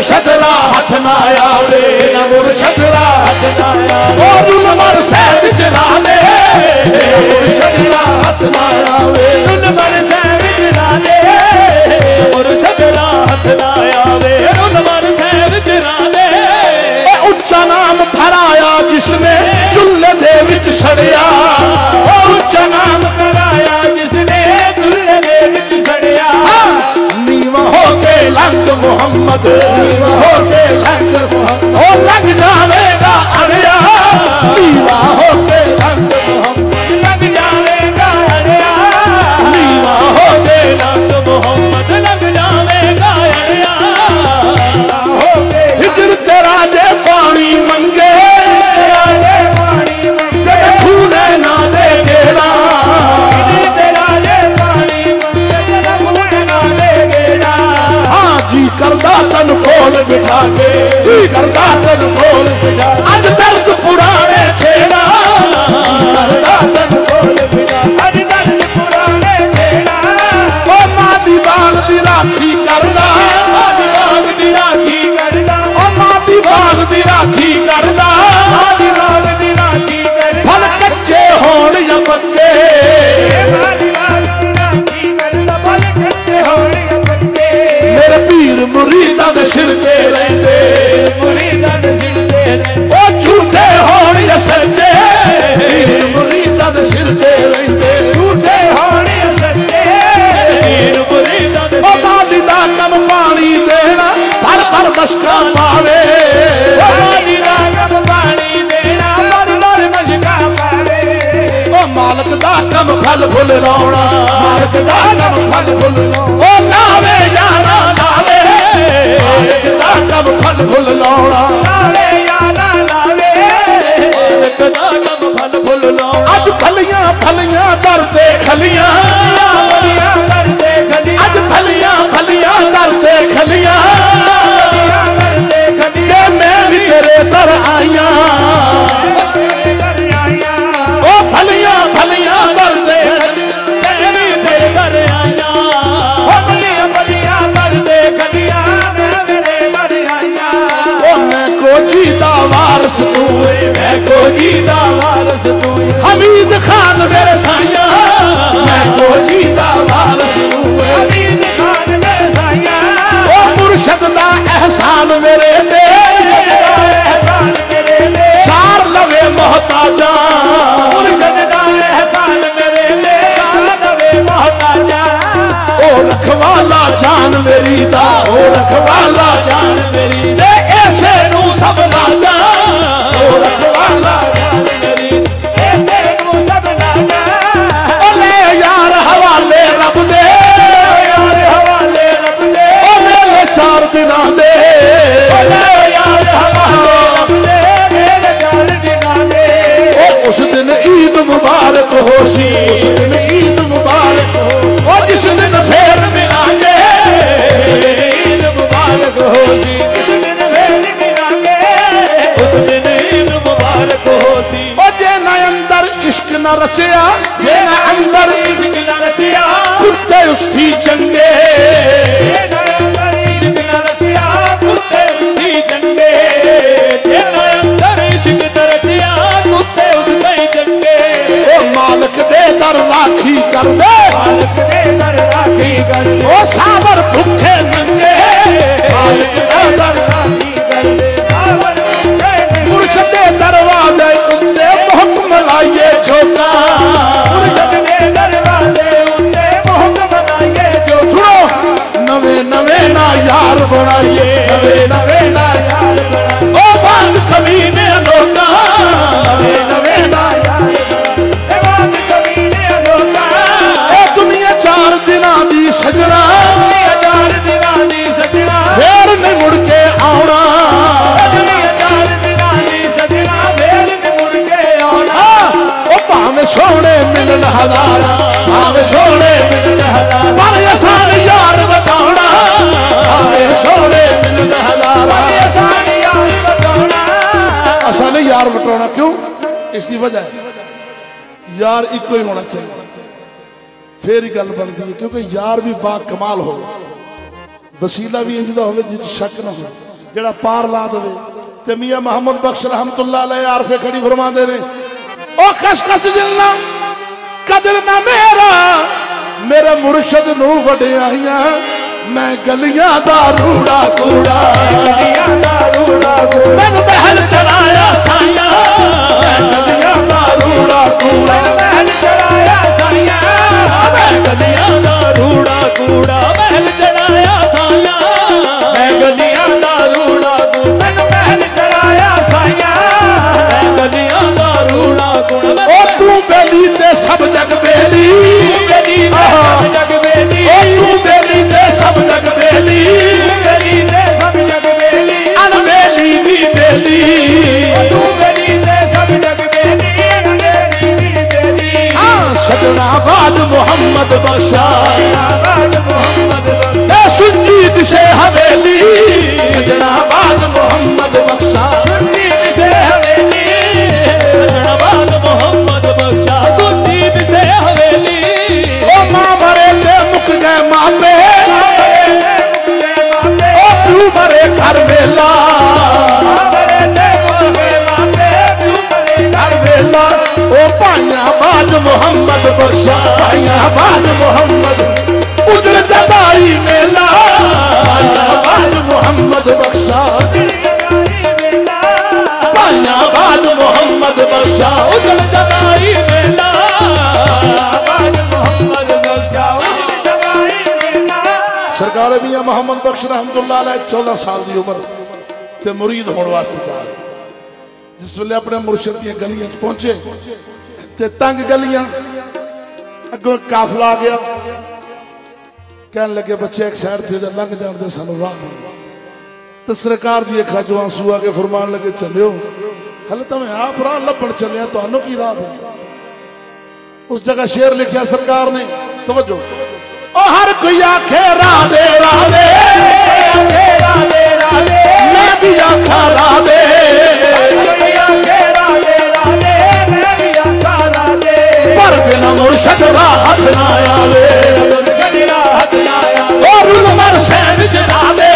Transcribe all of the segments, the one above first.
مرشد لا ہاتھ نہ آوے بنا مرشد لا ہاتھ نہ آوے او دلمر سید جلانے بنا مرشد لا ہاتھ نہ آوے دلمر سید جلانے مرشد لا ہاتھ نہ آوے دلمر سید جلانے نام بھرایا جس نے چلے دے سڑیا او نام بھرایا جس نے چلے دے سڑیا نیواں ہو کے محمد ਮੇਰੀ ਦਾ ਉਹ ਰਖਵਾਲਾ ਜਾਨ ਮੇਰੀ। ਤੇ ਐਸੇ ਨੂੰ ਸਭ ਲਾਜਾਂ ਉਹ ਰਖਵਾਲਾ ਬਣਾਈਏ ਨਵੇਂ ਨਵੇਂ ਨਾ ਯਾਰ ਬਣਾ ਉਹ ਬੰਦ ਕਮੀਨੇ ਲੋਕਾਂ ਨਵੇਂ رونا کیوں؟ اس کی وجہ ہے۔ یار ایک ہی ہونا چاہیے۔ پھر ہی گل بنتی ہے کیونکہ یار بھی با کمال ہو وسیلہ بھی انج کا ہوے جس شک نہ ہو جڑا پار لا دے تے میاں محمد بخش رحمت اللہ علیہ عارفے کھڑی فرما دے رہے او کس کس دلنا قدر نہ میرا میرے مرشد نو وڈے آئیاں میں گلیاں دا روڑا کوڑا گلیاں دا روڑا کوڑا میں محل ਗਲੀਆਂ ਦਾ ਰੂੜਾ ਕੂੜਾ ਮਹਿਲ ਚੜਾਇਆ ਸਾਈਆਂ। ਮੈਂ ਗਲੀਆਂ ਦਾ ਰੂੜਾ ਕੂੜਾ ਮਹਿਲ ਚੜਾਇਆ ਸਾਈਆਂ। ਮੈਂ ਗਲੀਆਂ ਦਾ ਰੂੜਾ ਕੂੜਾ ਉਹ ਤੂੰ ਬੇਲੀ ਤੇ ਸਭ ਜਗ ਬੇਲੀ ਗਲੀ ਦੇ ਸਭ ਜਗ ਵੇਲੀ। ਉਹ ਤੂੰ ਬੇਲੀ ਤੇ ਸਭ ਜਗ ਬੇਲੀ মোহাম্মদ বক্সায় সুঞ্জিত সে হবেলি। সজনাবাদ মোহাম্মদ বক্সা সুঞ্জিত সে হবেলি। সজনাবাদ মোহাম্মদ বক্সা সুঞ্জিত সে হবেলি। ও মা মরে তে মুখ গে মা ও পিউ মরে ঘর বেলা ঘর বেলা محمد بخر احمد نه چوڏهن سال جي عمر مريد هڻ جس ویلے اپنے مرشد دیا گلیاں پہنچے تے تنگ گلیاں اگوں قافلہ گیا کہنے لگے بچے ایک سائڈ تھے لنگ جان دے سانو راہ دے تے سرکار دی کھاجواں سو کے فرمان لگے چلیو ہلے تمہیں آپ راہ لبن چلیا تانوں کی راہ دے اس جگہ شیر لکھیا سرکار نے توجہ او ہر کوئی آکھے راہ دے راہ دے میں بھی آکھا راہ دے ਮੁਰਸ਼ਦ ਹੱਥ ਨਾ ਆਵੇ। ਮੁਰਸ਼ਦ ਰਾਹਤ ਨਾ ਆਇਆ ਉਹ ਰੁਲ ਮਰ ਸੈਨ ਜਨਾ ਦੇ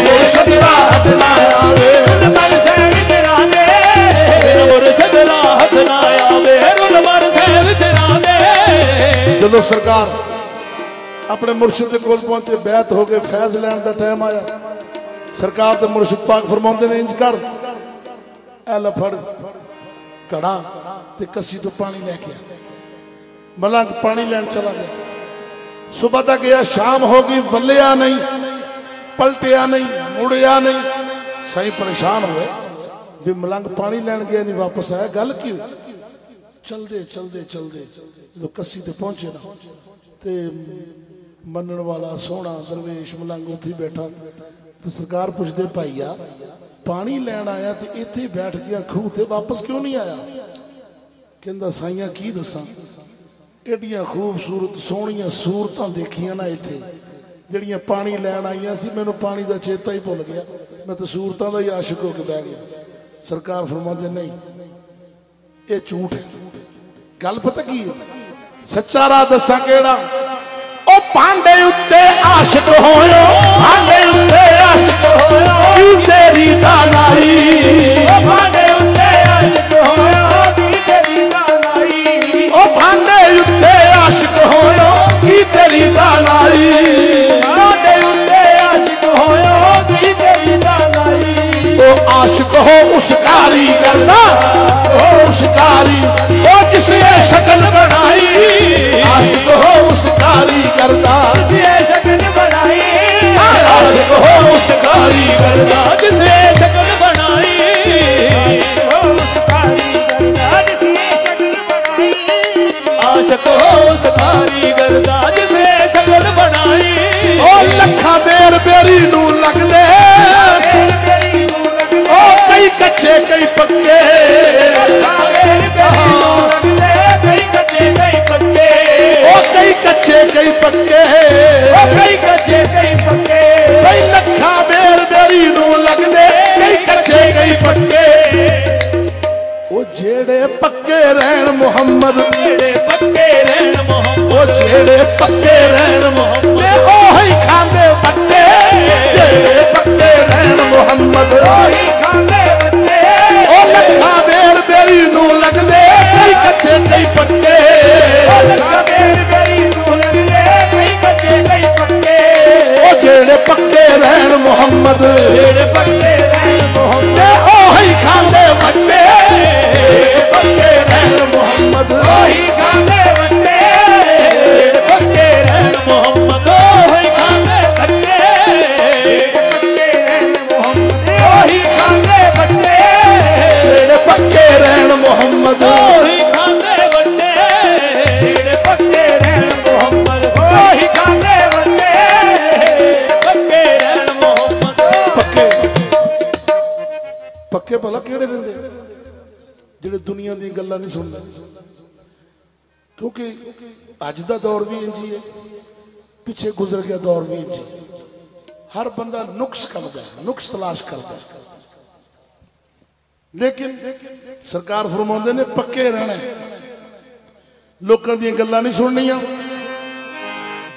ਮੁਰਸ਼ਦ ਹੱਥ ਨਾ ਆਵੇ। ਸੈਨ ਮੁਰਸ਼ਦ ਨਾ ਜਦੋਂ ਸਰਕਾਰ ਆਪਣੇ ਮੁਰਸ਼ਿਦ ਦੇ ਕੋਲ ਪਹੁੰਚੇ ਬੈਤ ਹੋ ਕੇ ਫੈਜ਼ ਲੈਣ ਦਾ ਟਾਈਮ ਆਇਆ। ਸਰਕਾਰ ਤੇ ਮੁਰਸ਼ਿਦ ਪਾਕ ਫਰਮਾਉਂਦੇ ਨੇ ਇੰਜ ਕਰ। ਐ ਲੈ ਫੜ ਘੜਾ ਤੇ ਕੱਸੀ ਤੋਂ ਪਾਣੀ ਲੈ ਕੇ ਆ। ਮਲੰਗ ਪਾਣੀ ਲੈਣ ਚਲਾ ਗਿਆ। ਸਵੇਰ ਤੱਕ ਗਿਆ, ਸ਼ਾਮ ਹੋ ਗਈ, ਵੱਲਿਆ ਨਹੀਂ, ਪਲਟਿਆ ਨਹੀਂ, ਮੁੜਿਆ ਨਹੀਂ। ਸਹੀ ਪਰੇਸ਼ਾਨ ਹੋਏ ਵੀ ਮਲੰਗ ਪਾਣੀ ਲੈਣ ਗਿਆ ਨਹੀਂ, ਵਾਪਸ ਆਇਆ। ਗੱਲ ਕੀ ਹੋਈ? ਚਲਦੇ ਚਲਦੇ ਚਲਦੇ। ਜਦੋਂ ਕੱਸੀ ਤੇ ਪਹੁੰਚੇ ਨਾ, ਤੇ ਮੰਨਣ ਵਾਲਾ ਸੋਹਣਾ ਦਰਵੇਸ਼ ਮਲੰਗ ਉੱਥੇ ਬੈਠਾ। ਤੇ ਸਰਕਾਰ ਪੁੱਛਦੇ, ਭਾਈਆ, ਪਾਣੀ ਲੈਣ ਆਇਆ ਤੇ ਇੱਥੇ ਬੈਠ ਗਿਆ, ਖੂਹ ਤੇ ਵਾਪਸ ਕਿਉਂ ਨਹੀਂ ਆਇਆ? ਕਹਿੰਦਾ, ਸਾਈਆਂ, ਕੀ ਦੱਸਾਂ? ਏਡੀਆਂ ਖੂਬਸੂਰਤ, ਸੋਹਣੀਆਂ ਸੂਰਤਾਂ ਦੇਖੀਆਂ ਨਾ ਇੱਥੇ। ਜਿਹੜੀਆਂ ਪਾਣੀ ਲੈਣ ਆਈਆਂ ਸੀ, ਮੈਨੂੰ ਪਾਣੀ ਦਾ ਚੇਤਾ ਹੀ ਭੁੱਲ ਗਿਆ। ਮੈਂ ਤਾਂ ਸੂਰਤਾਂ ਦਾ ਹੀ ਆਸ਼ਿਕ ਹੋ ਕੇ ਬਹਿ ਗਿਆ। ਸਰਕਾਰ ਫਰਮਾਉਂਦੇ, ਨਹੀਂ, ਇਹ ਝੂਠ ਹੈ। ਗੱਲ ਪਤਾ ਕੀ ਹੈ? ਸੱਚਾ ਰਾਹ ਦੱਸਾਂ ਕਿਹੜਾ? ਉਹ ਪਾਂਡੇ ਉੱਤੇ ਆਸ਼ਿਕ ਹੋਇਓ ਪਾਂਡੇ ਉੱਤੇ ਆਸ਼ਿਕ ਹੋਇਆ ਕੀ ਤੇਰੀ ਦਾਨਾਈ ਭਾਂਡੇ کہو اس کاری کرنا اس کاری وہ جس نے شکل بنائی۔ آس کہو اس کاری کرنا۔ جس نے شکل بنائی۔ آس کہو اس کاری شکل بنائی۔ اس کاری کرنا۔ جس نے شکل بنائی۔ آس کہو اس کاری کرنا۔ ਪੱਕੇ ਉਹ ਜਿਹੜੇ ਪੱਕੇ ਰਹਿਣ ਮੁਹੰਮਦ। ਜਿਹੜੇ ਪੱਕੇ ਰਹਿਣ ਮੁਹੰਮਦ। ਉਹ ਜਿਹੜੇ ਪੱਕੇ ਰਹਿਣ ਮੁਹੰਮਦ। ਤੇ ਉਹ ਹੀ ਖਾਂਦੇ ਜਿਹੜੇ ਪੱਕੇ ਰਹਿਣ ਮੁਹੰਮਦ। ਉਹੀ ਖਾਂਦੇ ਬੱਚੇ ਉਹ ਲੱਖਾਂ ਬੇਰ ਬੇਰੀ ਨੂੰ ਲੱਗਦੇ। ਕਈ ਕੱਚੇ ਕਈ ਪੱਕੇ। ਲੱਗਾ ਮੇਰੀ ਬੇਰੀ ਨੂੰ ਲੱਗਦੇ। ਕਈ ਕੱਚੇ ਕਈ ਪੱਕੇ। ਉਹ ਜਿਹੜੇ ਪੱਕੇ ਰਹਿਣ ਮੁਹੰਮਦ। ਜਿਹੜੇ ਪੱਕੇ ਪੱਕੇ ਰਹਿਣ ਮੁਹੰਮਦ। ਉਹੀ ਖਾਂਦੇ ਜਿਹੜੇ ਪੱਕੇ ਰਹਿਣ ਮੁਹੰਮਦ ਉਹੀ ਖਾਂਦੇ ਜਿਹੜੇ ਪੱਕੇ ਰਹਿਣ ਮੁਹੰਮਦ। ਉਹੀ ਖਾਂਦੇ ਬੱਚੇ। ਜਿਹੜੇ ਪੱਕੇ ਰਹਿਣ ਮੁਹੰਮਦ। ਉਹੀ ਖਾਂਦੇ ਵੱਡੇ ਜਿਹੜੇ ਪੱਕੇ ਰਹਿਣ ਮੁਹੰਮਦ ਉਹੀ ਖਾਂਦੇ ਵੱਡੇ ਪੱਕੇ ਰਹਿਣ ਮੁਹੰਮਦ। ਪੱਕੇ। ਪੱਕੇ ਭਲਾ ਕਿਹੜੇ ਰਹਿੰਦੇ جڑے دنیا دی گلاں نہیں سن کیونکہ اج دا دور بھی انجی ہے پیچھے گزر گیا دور بھی انجی ہر بندہ نقص کرتا ہے نقص تلاش کرتا ہے۔ لیکن سرکار فرما نے پکے رہنے لوگوں دیا گلیں نہیں سننیاں۔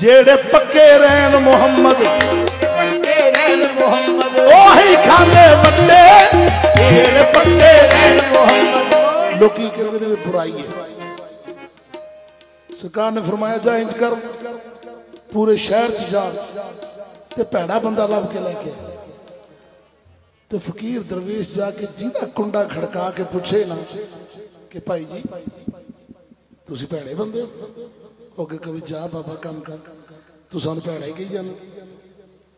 جیڑے پکے رہن محمد وہی کھانے بندے۔ جیڑے پکے رہن محمد ਲੋਕੀ ਕਹਿੰਦੇ ਨੇ ਬੁਰਾਈ ਹੈ। ਸਰਕਾਰ ਨੇ ਫਰਮਾਇਆ, ਜਾ ਇੰਜ ਕਰ, ਪੂਰੇ ਸ਼ਹਿਰ 'ਚ ਜਾ ਤੇ ਭੈੜਾ ਬੰਦਾ ਲੱਭ ਕੇ ਲੈ ਕੇ ਤੇ ਫਕੀਰ ਦਰਵੇਸ਼ ਜਾ ਕੇ ਜਿਹਦਾ ਕੁੰਡਾ ਖੜਕਾ ਕੇ ਪੁੱਛੇ ਨਾ ਕਿ ਭਾਈ ਜੀ, ਤੁਸੀਂ ਭੈੜੇ ਬੰਦੇ ਹੋ। ਅੱਗੇ ਕਵੇ, ਜਾ ਬਾਬਾ, ਕੰਮ ਕਰ। ਤੂੰ ਸਾਨੂੰ ਭੈੜਾ ਹੀ ਕਹੀ ਜਾਂਦਾ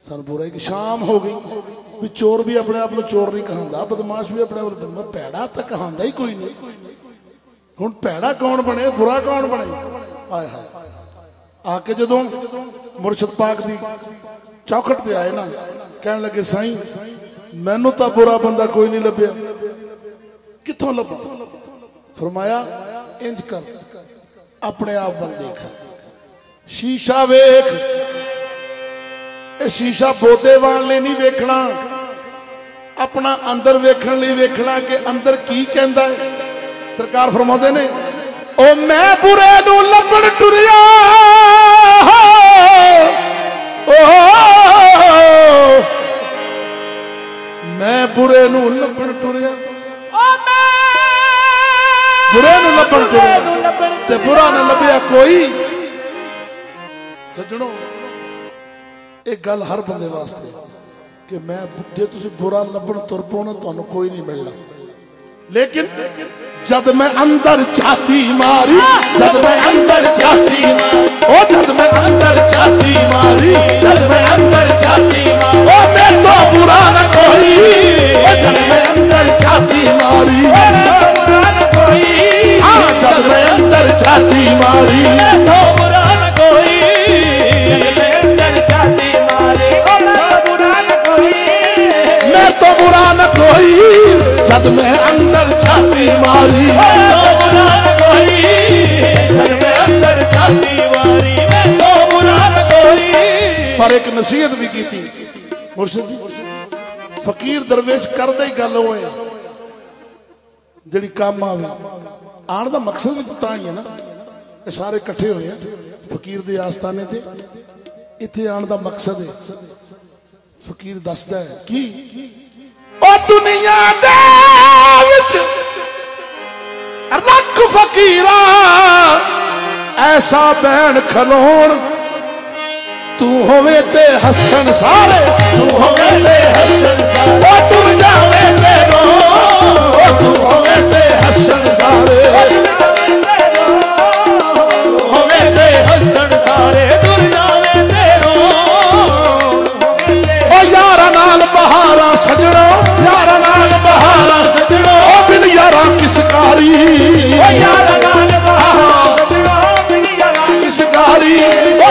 ਸਾਨੂੰ ਬੁਰਾ ਹੀ ਸ਼ਾਮ ਹੋ ਗਈ ਵੀ ਚੋਰ ਵੀ ਆਪਣੇ ਆਪ ਨੂੰ ਚੋਰ ਨਹੀਂ ਕਹਾਂਦਾ ਬਦਮਾਸ਼ ਵੀ ਆਪਣੇ ਆਪ ਨੂੰ ਭੈੜਾ ਤਾਂ ਕਹਾਂਦਾ ਹੀ ਕੋਈ ਨਹੀਂ। ਹੁਣ ਭੈੜਾ ਕੌਣ ਬਣੇ, ਬੁਰਾ ਕੌਣ ਬਣੇ? ਆਏ ਹਾਏ। ਆ ਕੇ ਜਦੋਂ ਮੁਰਸ਼ਿਦ ਪਾਕ ਦੀ ਚੌਖਟ ਤੇ ਆਏ ਨਾ, ਕਹਿਣ ਲੱਗੇ, ਸਾਈਂ, ਮੈਨੂੰ ਤਾਂ ਬੁਰਾ ਬੰਦਾ ਕੋਈ ਨਹੀਂ ਲੱਭਿਆ। ਕਿੱਥੋਂ ਲੱਭਾਂ? ਫਰਮਾਇਆ, ਇੰਜ ਕਰ, ਆਪਣੇ ਆਪ ਵੱਲ ਦੇਖ। ਸ਼ੀਸ਼ਾ ਵੇਖ ਇਹ ਸ਼ੀਸ਼ਾ ਬੋਦੇ ਵਾਲ ਲਈ ਨਹੀਂ ਵੇਖਣਾ। ਆਪਣਾ ਅੰਦਰ ਵੇਖਣ ਲਈ ਵੇਖਣਾ ਕਿ ਅੰਦਰ ਕੀ ਕਹਿੰਦਾ ਹੈ। ਸਰਕਾਰ ਫਰਮਾਉਂਦੇ ਨੇ ਉਹ ਮੈਂ ਬੁਰੇ ਨੂੰ ਲੱਭਣ ਟੁਰਿਆ ਓ ਮੈਂ ਬੁਰੇ ਨੂੰ ਲੱਭਣ ਟੁਰਿਆ। ਓ ਮੈਂ ਬੁਰੇ ਨੂੰ ਲੱਭਣ ਟੁਰਿਆ। ਤੇ ਬੁਰਾ ਨਾ ਲੱਭਿਆ ਕੋਈ। ਸੱਜਣੋ ایک گل ہر بندے واسطے کہ میں جے تسی برا لبن تر پو نا تانوں کوئی نہیں ملنا لیکن جد میں اندر چاہتی ماری جد میں اندر چاہتی او جد میں اندر چاہتی ماری جد میں اندر چاہتی او میں تو برا نہ کوئی او جد میں اندر چاہتی ماری ہاں جد میں اندر چاہتی ماری زد میں اندر چھاتی ماری۔ پر ایک نصیحت بھی کی تھی۔ مرشد جی، فقیر درویش کر دے گل ہوئے۔ جڑی کام آوے۔ آن دا مقصد بھی تا ہی ہے نا۔ یہ سارے کٹھے ہوئے ہیں۔ فقیر دے آستانے تے۔ ایتھے آن دا مقصد ہے۔ فقیر دستا ہے، کی؟ او دنیا دے رکھ فقیراں ایسا بین کھلون تو ہوے تے حسن سارے تو ہوے تے حسن سارے او ٹر جاوے تے رو او تو ہوے تے حسن سارے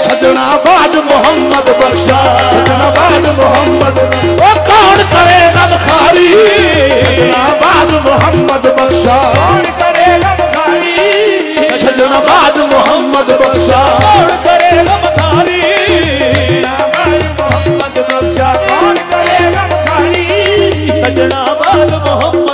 सजना बाद मोहम्मद बक्शा सजना बाद मोहम्मदारी मोहम्मद बक्साली सजनाब मोहम्मद बक्शारेल मोहम्मद खारी? सजना बाद मोहम्मद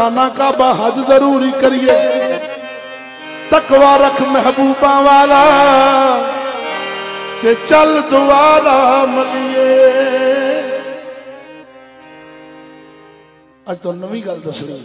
خانہ کا بحد ضروری کریے۔ تقوی رکھ محبوبہ والا، کہ چل دوارا ملیے اج تو نوی گل دسنی۔